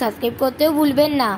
Subscribe করতেও ভুলবেন না।